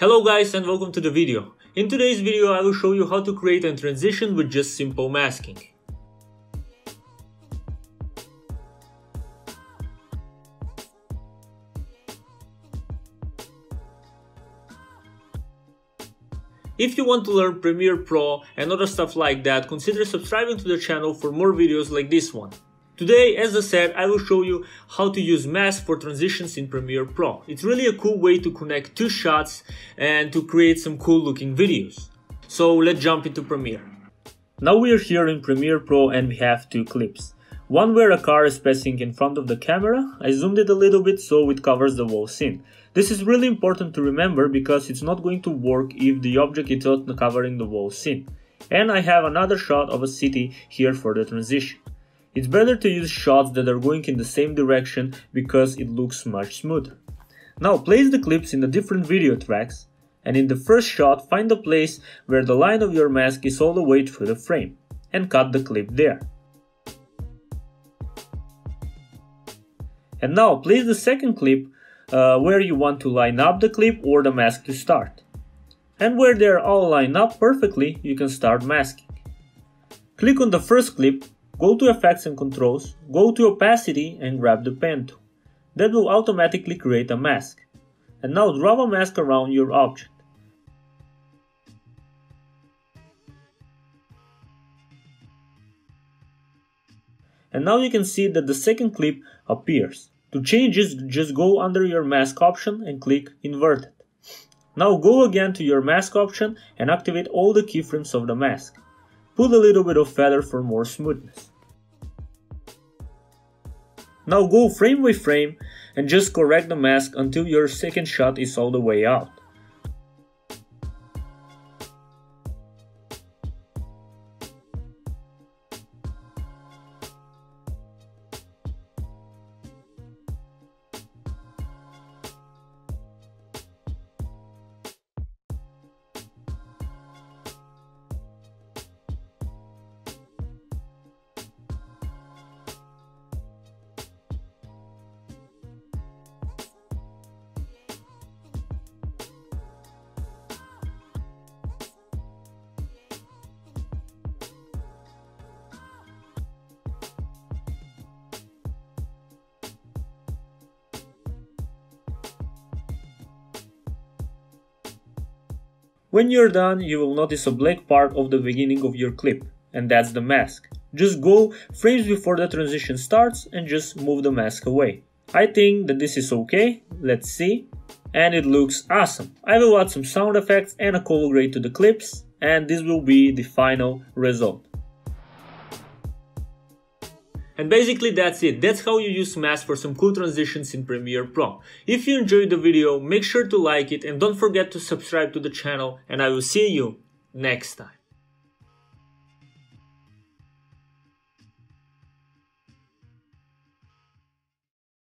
Hello guys and welcome to the video. In today's video I will show you how to create a transition with just simple masking. If you want to learn Premiere Pro and other stuff like that, consider subscribing to the channel for more videos like this one. Today, as I said, I will show you how to use mask for transitions in Premiere Pro. It's really a cool way to connect two shots and to create some cool looking videos. So let's jump into Premiere. Now we are here in Premiere Pro and we have two clips. One where a car is passing in front of the camera, I zoomed it a little bit so it covers the whole scene. This is really important to remember because it's not going to work if the object is not covering the whole scene. And I have another shot of a city here for the transition. It's better to use shots that are going in the same direction because it looks much smoother. Now place the clips in the different video tracks and in the first shot find the place where the line of your mask is all the way through the frame and cut the clip there. And now place the second clip uh, where you want to line up the clip or the mask to start. And where they are all lined up perfectly, you can start masking. Click on the first clip Go to Effects and Controls, go to Opacity and grab the pen tool. That will automatically create a mask. And now draw a mask around your object. And now you can see that the second clip appears. To change this, just go under your mask option and click inverted. Now go again to your mask option and activate all the keyframes of the mask. Put a little bit of feather for more smoothness. Now go frame by frame and just correct the mask until your second shot is all the way out. When you're done, you will notice a black part of the beginning of your clip, and that's the mask. Just go frames before the transition starts and just move the mask away. I think that this is okay, let's see. And it looks awesome. I will add some sound effects and a color grade to the clips, and this will be the final result. And basically that's it, that's how you use Mask for some cool transitions in Premiere Pro. If you enjoyed the video, make sure to like it and don't forget to subscribe to the channel and I will see you next time.